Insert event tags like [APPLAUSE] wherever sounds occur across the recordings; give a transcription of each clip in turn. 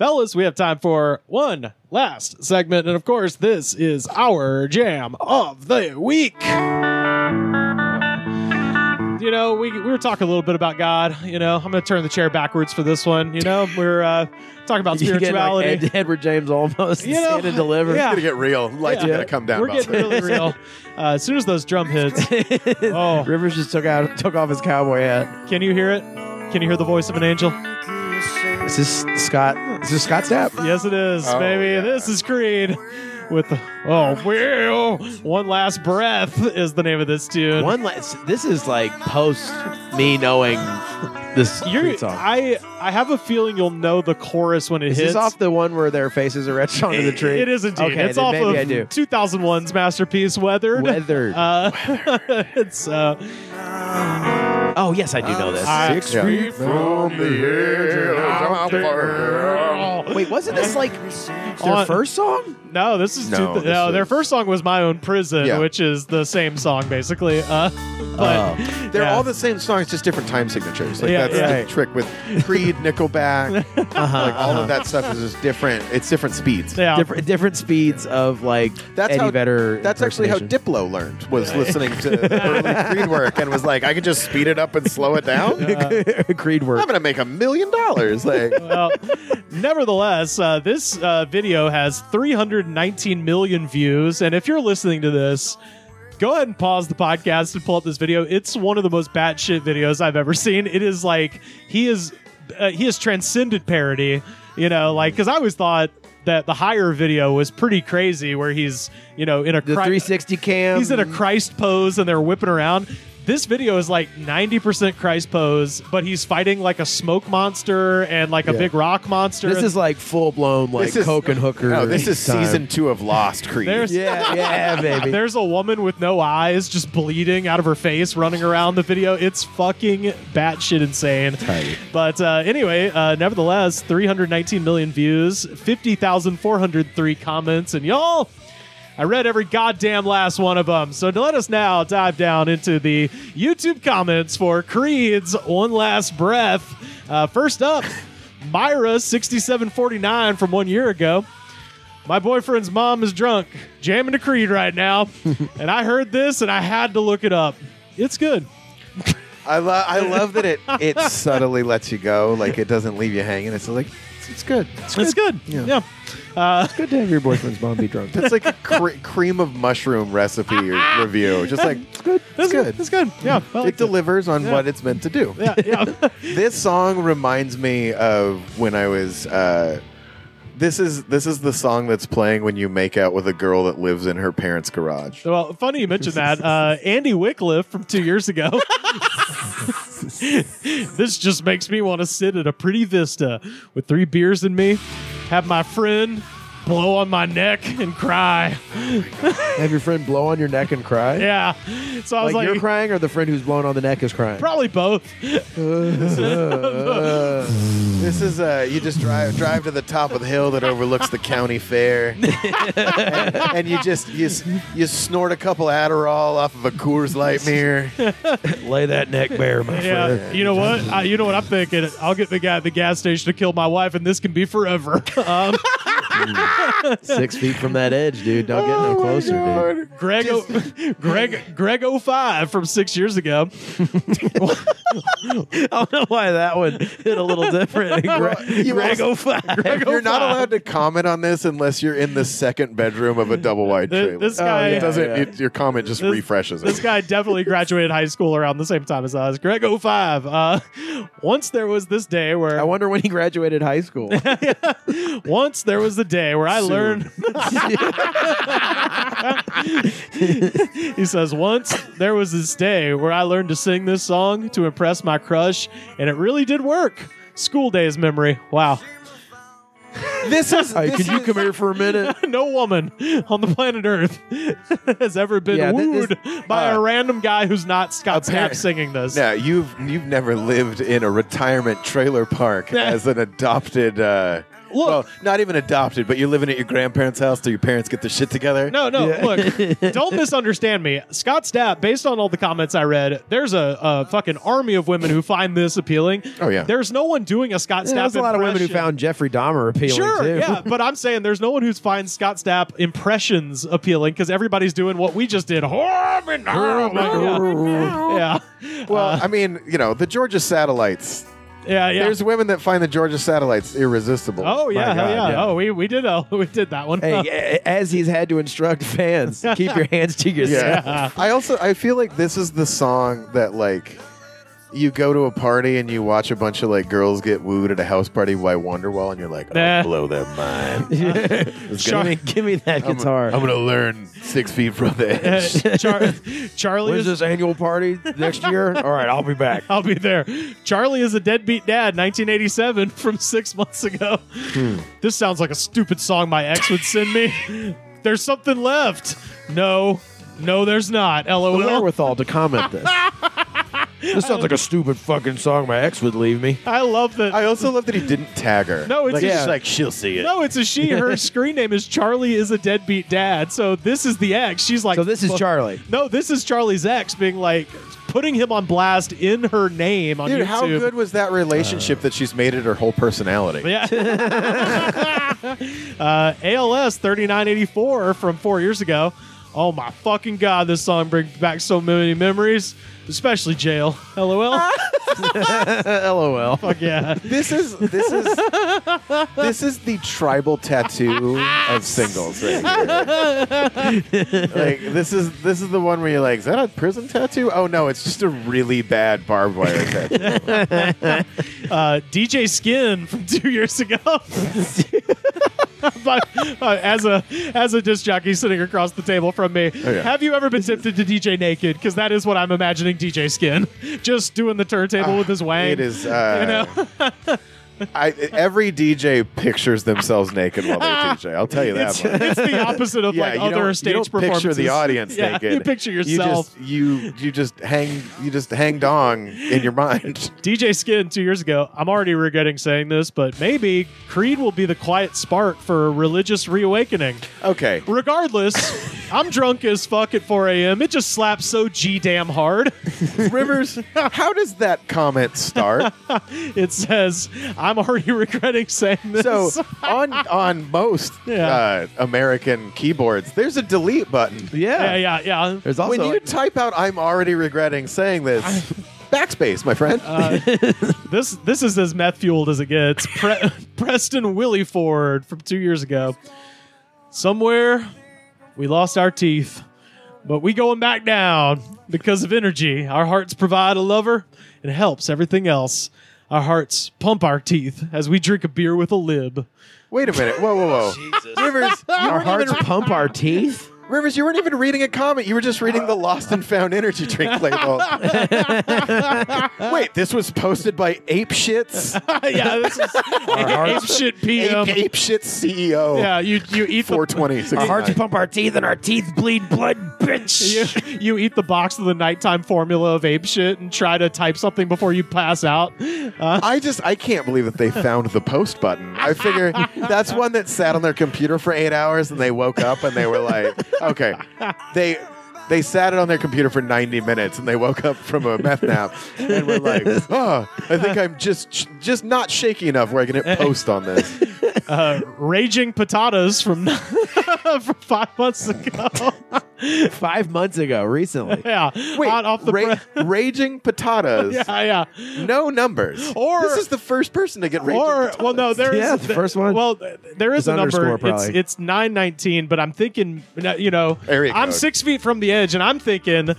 Fellas, we have time for one last segment. And of course, this is our jam of the week. You know, we, we were talking a little bit about God. You know, I'm going to turn the chair backwards for this one. You know, we're uh, talking about [LAUGHS] You get like spirituality. Ed- Edward James Olmos You know, stand and deliver. yeah. It's gonna get real. Lights are gonna come down. We're about getting really real. [LAUGHS] Uh, as soon as those drum hits, oh, [LAUGHS] Rivers just took out took off his cowboy hat. can you hear it? Can you hear the voice of an angel? Is this Scott? Is this Scott Stapp? Yes, it is, Oh, baby. yeah. This is Creed with the oh, well, one last breath is the name of this tune. One last. This is like post me knowing this [LAUGHS] You're, Creed song. I I have a feeling you'll know the chorus when it is hits. this off the one where their faces are etched onto the tree? It is indeed. Okay, it's off maybe of I do. 2001's masterpiece, Weathered. Weathered. Uh, [LAUGHS] it's uh, oh yes, I do know this. I- Six feet from the edge. Wait, wasn't this like their On- first song? no, this is No, two, this no. Their is- first song was "My Own Prison," Yeah. which is the same song basically. Uh, but Oh. They're yeah. all the same songs, just different time signatures. Like Yeah, that's yeah. the trick with Creed, Nickelback, [LAUGHS] Uh-huh, like all uh-huh. of that stuff is just different. It's different speeds. yeah. different different speeds of like That's Eddie how. Vedder. That's actually how impersonation. Diplo learned. Was listening to early Creed work and was like, I can just speed it up and slow it down. [LAUGHS] [LAUGHS] Creed work. I'm gonna make a million dollars. Like, [LAUGHS] well, nevertheless, uh, this uh, video has 319 million views, and if you're listening to this, go ahead and pause the podcast and pull up this video. It's one of the most batshit videos I've ever seen. It is like he is uh, he has transcended parody. You know, like because I always thought that the higher video was pretty crazy, where he's you know in a the Chri- 360 cam. he's in a Christ pose and they're whipping around. This video is like 90% Christ pose, but he's fighting like a smoke monster and like a Yeah. big rock monster. This is like full blown like This is- coke and hooker. no, this is time. season two of Lost Creed. There's- Yeah, yeah, baby. [LAUGHS] There's a woman with no eyes just bleeding out of her face running around the video. It's fucking batshit insane. Tight. But uh, anyway, uh, nevertheless, 319 million views, 50,403 comments, and y'all, I read every goddamn last one of them. So let us now dive down into the YouTube comments for Creed's One Last Breath. Uh, first up, Myra6749 from one year ago. My boyfriend's mom is drunk, jamming to Creed right now. [LAUGHS] and I heard this and I had to look it up. It's good. I love. I love that it it [LAUGHS] subtly lets you go. Like it doesn't leave you hanging. It's like it's, it's good. It's It's good. Yeah. yeah. Uh, It's good to have your boyfriend's mom be drunk. It's like a cre- cream of mushroom recipe [LAUGHS] review. Just like it's good. It's good. It's good. Yeah. I It liked delivers on Yeah. what it's meant to do. Yeah. Yeah. [LAUGHS] This song reminds me of when I was. Uh, this is this is the song that's playing when you make out with a girl that lives in her parents' garage. well, funny you mentioned that. Uh, Andy Wycliffe from two years ago. [LAUGHS] [LAUGHS] this just makes me want to sit at a pretty vista with three beers in me, have my friend blow on my neck and cry. have your friend blow on your neck and cry. [LAUGHS] Yeah. So I was Like, like, you're crying, or the friend who's blown on the neck is crying. probably both. [LAUGHS] This is uh, you just drive drive to the top of the hill that overlooks the county fair, [LAUGHS] and, and you just you s- you snort a couple Adderall off of a Coors Light mirror. Lay that neck bare, my Yeah. friend. You know what? I, you know what I'm thinking? I'll get the guy at the gas station to kill my wife, and this can be forever. Um, Six feet from that edge, dude. Don't get no closer, dude. Greg, o, [LAUGHS] Greg, Greg 05 from six years ago. [LAUGHS] I don't know why that one hit a little different. Greg, [LAUGHS] You Greg also- 05. You're not 05. allowed to comment on this unless you're in the second bedroom of a double wide Th- trailer. this guy- it doesn't. yeah. It, your comment just This- refreshes This it. guy definitely graduated high school around the same time as us. Greg 05. Uh, once there was this day where I wonder when he graduated high school. once there was the day where I Soon. learned. [LAUGHS] [LAUGHS] he says, Once there was this day where I learned to sing this song to impress my crush, and it really did work. School days memory. Wow. This is. Hey, this could you is- come here for a minute? [LAUGHS] no woman on the planet Earth has ever been Yeah, thi- wooed this- by a uh, random guy who's not Scott Appar- Stapp singing this. No, you've you've never lived in a retirement trailer park as an adopted uh, Look. well, not even adopted, but you're living at your grandparents' house till your parents get their shit together. No, no. Look, [LAUGHS] don't misunderstand me. Scott Stapp, based on all the comments I read, there's a, a fucking army of women who find this appealing. Oh, yeah. There's no one doing a Scott Yeah, Stapp. there's a lot of women who found Jeffrey Dahmer appealing Sure, too. yeah, [LAUGHS] but I'm saying there's no one who finds Scott Stapp impressions appealing because everybody's doing what we just did. [LAUGHS] yeah, Well, uh, I mean, you know, the Georgia satellites. Yeah, yeah. There's women that find the Georgia satellites irresistible. oh yeah, hell God, yeah. Oh, we we did uh, [LAUGHS] we did that one. Hey, [LAUGHS] a- as he's had to instruct fans, keep your [LAUGHS] hands to yourself. Yeah. I also I feel like this is the song that like you go to a party and you watch a bunch of like girls get wooed at a house party by Wonderwall and you're like, Nah. I'll blow their mind. [LAUGHS] Give, me, give me that I'm, guitar. I'm gonna learn six feet from the [LAUGHS] edge. Char- Charlie [LAUGHS] When's is. this annual party next year? All right, I'll be back. I'll be there. Charlie is a deadbeat dad, 1987, from six months ago. Hmm. This sounds like a stupid song my ex would send me. There's something left. No, no, there's not. The LOL. wherewithal to comment this. This sounds like a stupid fucking song my ex would leave me. I love that. I also love that he didn't tag her. No, it's like, just- he's like she'll see it. no, it's a she. Her [LAUGHS] screen name is Charlie is a deadbeat dad. So this is the ex. She's like, So this is Charlie. No, this is Charlie's ex being like, putting him on blast in her name on Dude, YouTube. how good was that relationship that she's made it her whole personality? Yeah. [LAUGHS] uh, ALS 3984 from four years ago. Oh my fucking god, this song brings back so many memories, especially jail. LOL. [LAUGHS] [LAUGHS] LOL. Fuck yeah. This is this is this is the tribal tattoo of singles right here. [LAUGHS] like this is this is the one where you're like, is that a prison tattoo? Oh no, it's just a really bad barbed wire tattoo. Uh, DJ Skin from two years ago. [LAUGHS] but, uh, as a as a disc jockey sitting across the table from me, yeah. have you ever been tempted to DJ naked? Because that is what I'm imagining DJ Skin, [LAUGHS] just doing the turntable with his wang. It is. Uh, You know? [LAUGHS] I, every DJ pictures themselves naked while they're ah, DJ. I'll tell you that It's, much. it's the opposite of Yeah, like other stage you don't performances. picture the audience yeah, naked. You picture yourself. You just you you just hang you just hang dong in your mind. [LAUGHS] DJ Skin two years ago. I'm already regretting saying this, but maybe Creed will be the quiet spark for a religious reawakening. Okay. Regardless, [LAUGHS] I'm drunk as fuck at 4 a.m. It just slaps so g damn hard. Rivers, [LAUGHS] how does that comment start? It says, "I'm already [LAUGHS] regretting saying this." So [LAUGHS] on on most Yeah. uh, American keyboards, there's a delete button. yeah, Yeah. yeah, yeah. There's also when you type out "I'm already regretting saying this," [LAUGHS] backspace, my friend. Uh, this this is as meth fueled as it gets. Pre- Preston Willie Ford from two years ago. Somewhere we lost our teeth, but we going back down because of energy. Our hearts provide a lover. It helps everything else. Our hearts pump our teeth as we drink a beer with a lib. Wait a minute. Whoa, whoa, whoa. [LAUGHS] Rivers, our hearts even, pump our teeth. Rivers, you weren't even reading a comment. You were just reading the Lost and Found Energy Drink label. [LAUGHS] Wait, this was posted by Ape Shits, [LAUGHS] yeah, this is Our ape shit PM. Ape, Ape Shits CEO. Yeah, you you eat the 420. our hearts pump our teeth and our teeth bleed blood, bitch. [LAUGHS] you, you eat the box of the nighttime formula of ape shit and try to type something before you pass out. I just I can't believe that they found the post button. I figure that's one that sat on their computer for eight hours and they woke up and they were like, okay, they they sat it on their computer for 90 minutes and they woke up from a meth nap and were like, [LAUGHS] oh, I think I'm just just not shaky enough where I can hit post on this. Uh, Raging Potatoes from, [LAUGHS] from five months ago. [LAUGHS] Five months ago, recently. [LAUGHS] yeah, Wait, hot off the ra- pre- [LAUGHS] raging potatoes. Yeah, yeah. No numbers. Or- this is the first person to get raging Or potatoes. well, no, there is Yeah, the first one. Well, there is It's a number. It's it's nine nineteen, but I'm thinking, you know, Area I'm code. six feet from the edge, and I'm thinking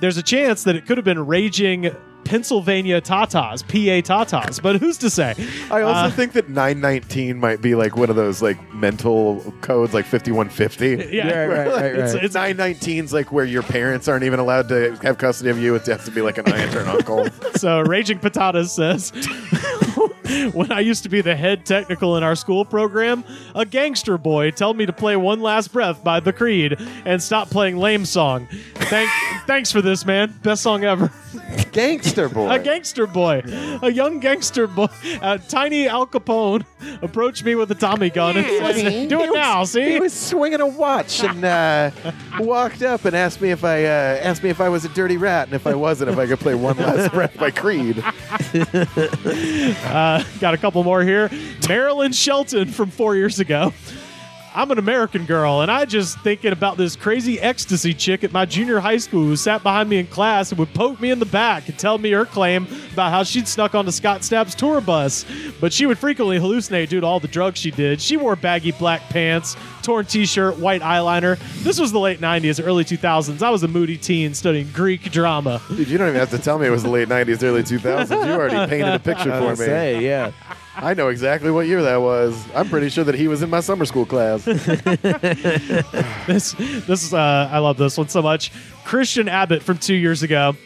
there's a chance that it could have been raging Pennsylvania Tatas, PA Tatas, but who's to say? I also Uh, think that 919 might be like one of those like mental codes, like 5150. [LAUGHS] yeah, Yeah, right, right, It's, right. it's 919's like where your parents aren't even allowed to have custody of you. It has to be like an aunt or an uncle. [LAUGHS] So Raging Patatas says, [LAUGHS] when I used to be the head technical in our school program, a gangster boy told me to play One Last Breath by The Creed and stop playing lame song. Thank, [LAUGHS] thanks for this, man. Best song ever. gangster boy. [LAUGHS] A gangster boy, a young gangster boy, a tiny Al Capone approached me with a Tommy gun and said, "Do it now." See, He was swinging a watch and uh, walked up and asked me if I uh, asked me if I was a dirty rat and if I wasn't, if I could play one last breath by Creed. Uh, got a couple more here. Marilyn Shelton from four years ago. I'm an American girl, and I just thinking about this crazy ecstasy chick at my junior high school who sat behind me in class and would poke me in the back and tell me her claim about how she'd snuck onto Scott Stapp's tour bus. But she would frequently hallucinate due to all the drugs she did. She wore baggy black pants, torn t-shirt, white eyeliner. This was the late 90s, early 2000s. I was a moody teen studying Greek drama. Dude, you don't even have to tell me it was the late '90s, early 2000s. You already painted a picture for was me. gonna say, yeah. I know exactly what year that was. I'm pretty sure that he was in my summer school class. [LAUGHS] this this is uh, I love this one so much. Christian Abbott from two years ago.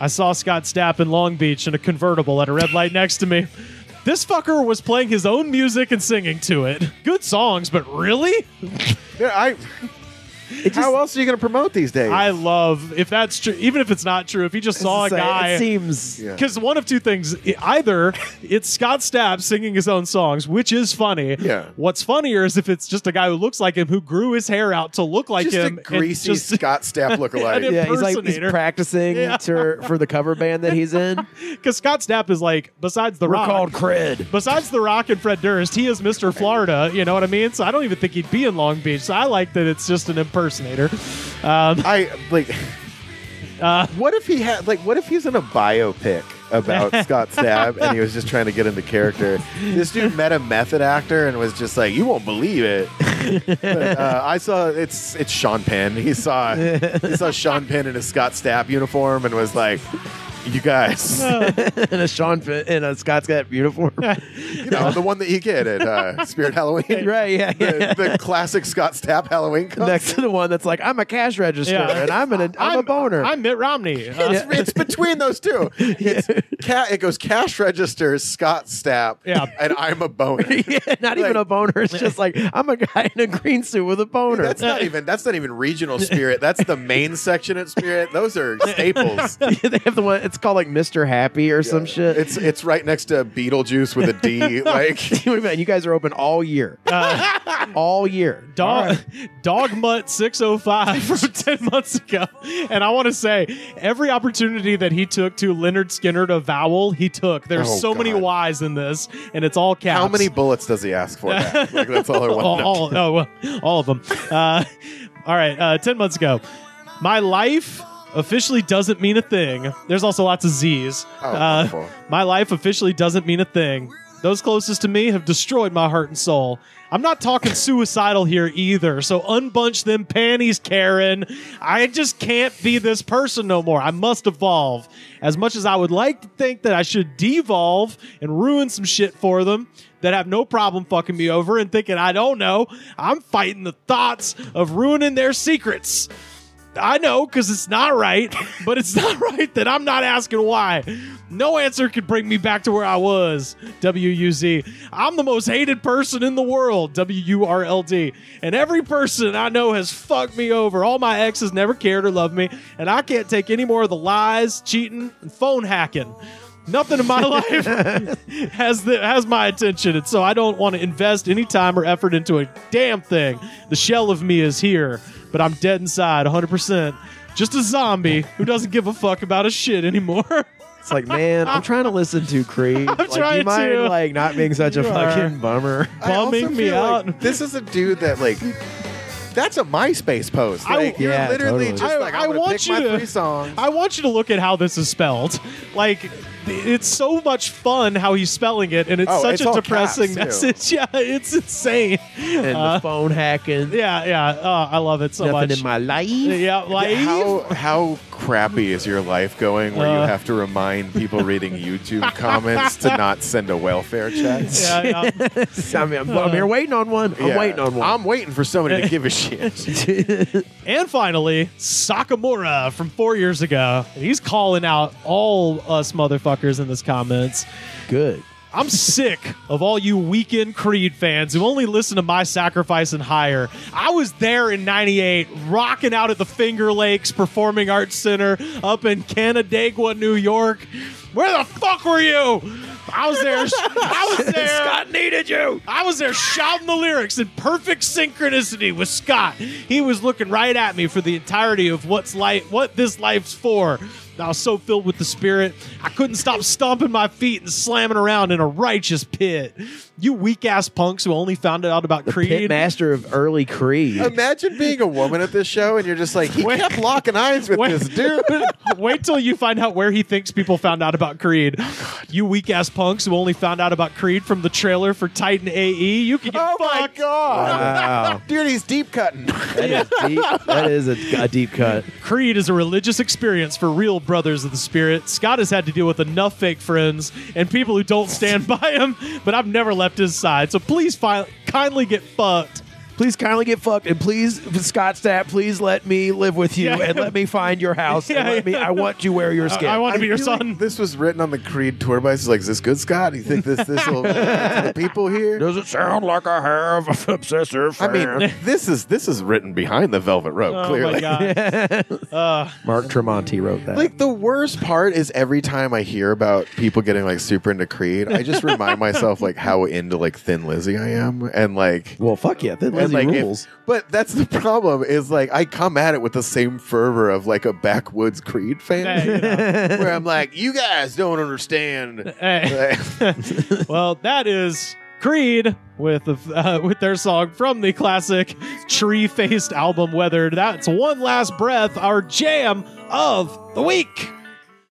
I saw Scott Stapp in Long Beach in a convertible at a red light next to me. This fucker was playing his own music and singing to it. Good songs, but really? Yeah, I. How else are you going to promote these days? I love if that's true. Even if it's not true, if he just saw a Say, guy, It seems. Yeah. because one of two things: either it's Scott Stapp singing his own songs, which is funny. Yeah. What's funnier is if it's just a guy who looks like him who grew his hair out to look like just him. a and greasy just- [LAUGHS] Scott Stapp lookalike. an Yeah, he's like he's practicing Yeah. to, for the cover band that he's in. [LAUGHS] Because Scott Stapp is like, besides the We're Rock, called Cred. besides the Rock and Fred Durst, he is Mr. Florida. You know what I mean? So I don't even think he'd be in Long Beach. So I like that it's just an impersonator. Um, I like. [LAUGHS] uh, What if he had like? What if he's in a biopic about [LAUGHS] Scott Stapp and he was just trying to get into character? This dude met a method actor and was just like, "You won't believe it." But, uh, I saw it's it's Sean Penn. He saw he saw Sean Penn in a Scott Stapp uniform and was like, "You guys, [LAUGHS] in a Sean Fin- in a Scott Scott uniform. you know the one that you get at uh, Spirit [LAUGHS] Halloween, right, yeah, yeah. The, the classic Scott Stapp Halloween costume. Next to the one that's like, I'm a cash register Yeah. and I'm an I'm, a boner. I'm Mitt Romney. [LAUGHS] Uh, It's, it's between those two. It's ca- it goes cash register, Scott Stapp, Yeah. and I'm a boner. yeah, not even a boner. It's just like I'm a guy in a green suit with a boner. That's not even that's not even regional spirit. That's the main section at Spirit. Those are staples. they have the one. It's called like Mr. Happy or some shit. It's it's right next to Beetlejuice with a D. [LAUGHS] Like Wait a minute, you guys are open all year, uh, all year. Dog, Dog Mutt 605 from [LAUGHS] 10 months ago. And I want to say, every opportunity that he took to Lynyrd Skynyrd to vowel, he took. There's Oh, so many God. Y's in this, and it's all caps. how many bullets does he ask for? That? Like that's all I want. [LAUGHS] all, to know. all, oh, well, all of them. Uh, all right, uh, 10 months ago. My life officially doesn't mean a thing. There's also lots of Z's. Oh, Uh, my life officially doesn't mean a thing. Those closest to me have destroyed my heart and soul. I'm not talking [LAUGHS] suicidal here either, so unbunch them panties, Karen. I just can't be this person no more. I must evolve. As much as I would like to think that I should devolve and ruin some shit for them that have no problem fucking me over and thinking I don't know, I'm fighting the thoughts of ruining their secrets. I know because it's not right, [LAUGHS] but it's not right that I'm not asking why. No answer could bring me back to where I was. W U Z. I'm the most hated person in the world. W U R L D. And every person I know has fucked me over. All my exes never cared or loved me, and I can't take any more of the lies, cheating, and phone hacking. Nothing in my [LAUGHS] life has the, has my attention, and so I don't want to invest any time or effort into a damn thing. The shell of me is here, but I'm dead inside, 100. percent Just a zombie who doesn't give a fuck about a shit anymore. [LAUGHS] It's like, man, I'm trying to listen to Creed. I'm like, trying you mind, to. like not being such a You are. fucking bummer. Bumming me feel like out. this is a dude that like. That's a MySpace post. I- Like, you're Yeah, literally totally. just I- like, I I'm gonna want pick you my to- three songs. I want you to look at how this is spelled. Like, it's so much fun how he's spelling it, and it's Oh, such it's a depressing caps, too. message. [LAUGHS] Yeah, it's insane. And Uh, the phone hacking. Yeah, yeah. Oh, I love it so Nothing much. in my life. yeah, like how how crappy is your life going where Uh. you have to remind people reading YouTube [LAUGHS] comments to not send a welfare check? yeah, yeah. [LAUGHS] I mean, I'm, I'm here waiting on one. I'm Yeah. waiting on one. I'm waiting for somebody to [LAUGHS] give a shit. And finally, Sakamura from four years ago. He's calling out all us motherfuckers in this comments. Good. I'm sick of all you weekend Creed fans who only listen to My Sacrifice and Higher. I was there in 98, rocking out at the Finger Lakes Performing Arts Center up in Canandaigua, New York. Where the fuck were you? I was there. I was [LAUGHS] there. Scott needed you. I was there shouting the lyrics in perfect synchronicity with Scott. He was looking right at me for the entirety of what's life, what this life's for. I was so filled with the spirit, I couldn't stop stomping my feet and slamming around in a righteous pit. You weak ass punks who only found out about The Creed. pit master of early Creed. Imagine being a woman at this show and you're just like, he Wait. kept locking eyes with Wait. this dude. [LAUGHS] Wait till you find out where he thinks people found out about Creed. Oh, you weak ass punks who only found out about Creed from the trailer for Titan AE. You can get oh my fucked. god. Wow. [LAUGHS] Dude, he's deep cutting. That is deep. That is a, a deep cut. Creed is a religious experience for real brothers of the spirit. Scott has had to deal with enough fake friends and people who don't stand [LAUGHS] by him, but I've never left his side. So please fi- kindly get fucked. Please kindly get fucked, and please, Scott Stapp, please let me live with you, Yeah. and let me find your house, and Yeah, let me. I want you where your skin. I want to be your feel like son. this was written on the Creed tour bus. He's like, is this good, Scott? You think this this will [LAUGHS] the people here? Does it sound like I have an obsessive I fan? mean, this is this is written behind the Velvet Rope. Oh clearly, my god. [LAUGHS] Uh, Mark Tremonti wrote that. Like the worst part is every time I hear about people getting like super into Creed, I just remind [LAUGHS] myself like how into like Thin Lizzy I am, and like well, fuck yeah, that and, Lizzy like if- but that's the problem is like I come at it with the same fervor of like a backwoods Creed fan, hey, you know. [LAUGHS] where I'm like, you guys don't understand. [LAUGHS] Hey. [LAUGHS] well, that is Creed with the, uh, with their song from the classic Tree Faced album Weathered. That's one last breath, our jam of the week.